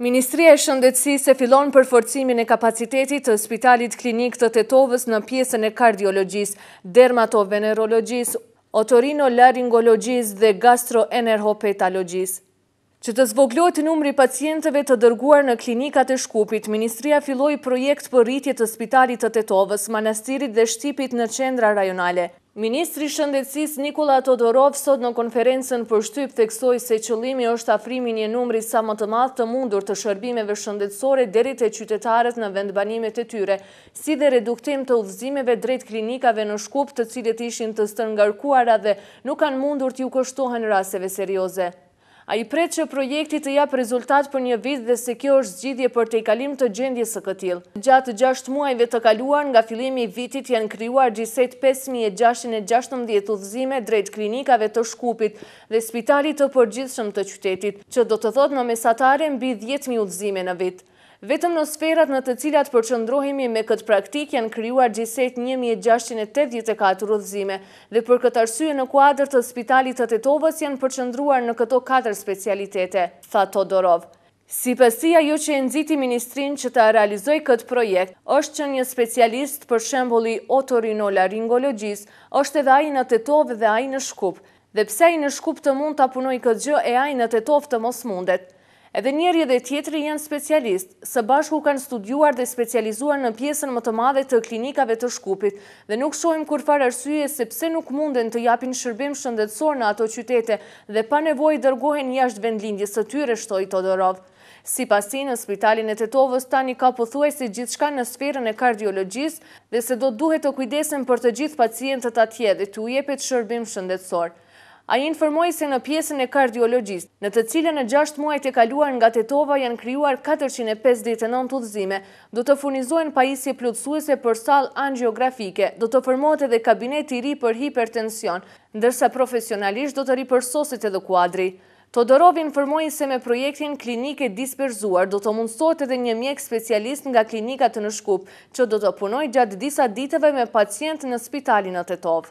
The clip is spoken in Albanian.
Ministria e Shëndetësisë fillon përforcimin e kapacitetit të Spitalit Klinik të Tetovës në pjesën e kardiologjisë, dermatovenerologjisë, otorinolaringologjisë dhe gastroenterohepatologjisë. Që të zvogëlohet numri i pacientëve të dërguar në klinikat e Shkupit, Ministria filloi projekt për rritje të Spitalit të Tetovës, Manastirit dhe Shtipit në qendra rajonale, Ministri i Shëndetësisë, Nikola Todorov, sot në konferencën për shtyp theksoi se qëllimi është afrimi i një numri sa më të madh të mundur të shërbimeve shëndetësore deri te qytetarët në vendbanimet e tyre, si dhe reduktim të udhëzimeve drejt klinikave në Shkup të cilët ishin të stërngarkuara dhe nuk kanë mundur t'iu kushtohen rasteve serioze. Ai pret që projekti të japë rezultat për një vit dhe se kjo është zgjidhje për tejkalim të gjendjes së këtillë. Gjatë gjashtë muajve të kaluar nga fillimi i vitit janë krijuar gjithsej pesë mijë e gjashtëqind e gjashtëmbëdhjetë udhëzime drejt klinikave të Shkupit dhe Spitalit të Përgjithshëm të qytetit, që do të thotë në mesatare mbi dhjetë mijë udhëzime në vit. Vetëm në sferat në të cilat përqëndrohemi me këtë praktikë janë krijuar gjithsejtë një mijë e gjashtëqind e tetëdhjetë e katër udhëzime dhe për këtë arsye në kuadër të Spitalit të Tetovës janë përqëndruar në këto katër specialitete, tha Todorov. Sipas tij, ajo që e nxiti ministrinë që ta realizojë këtë projekt është që një specialist, për shembull i otorinolaringologjisë, është edhe ai në Tetovë dhe ai në Shkup. Dhe pse ai në Shkup të mund ta punojë këtë gjë e ai në Tetovë të mos mundet? Edhe njëri edhe tjetri janë specialistë, së bashku kanë studiuar dhe specializuar në pjesën më të madhe të klinikave të Shkupit dhe nuk shohim kurrfarë arsye se pse nuk munden të japin shërbim shëndetësor në ato qytete dhe pa nevojë dërgohen jashtë vendlindjes së tyre, shtoi Todorov. Sipas tij, në spitalin e Tetovës tani ka pothuajse gjithçka në sferën e kardiologjisë dhe se do duhet të kujdesen për të gjithë pacientët atje dhe t'u jepet shërbim shëndetësor. Ai informoi se në pjesën e kardiologjisë, në të cilën në gjashtë muajt e kaluar nga Tetova janë krijuar katërqind e pesëdhjetë e nëntë udhëzime, do të furnizohen pajisje plotësuese për sallë angiografike, do të formohet edhe kabinet i ri për hipertension, ndërsa profesionalisht do të përsoset edhe kuadri. Todorov informoi se me projektin Klinikë e Disperzuar do të mundësohet edhe një mjek specialist nga klinikat në Shkup, që do të punojë gjatë disa ditëve me pacientë në spitalin në Tetovë.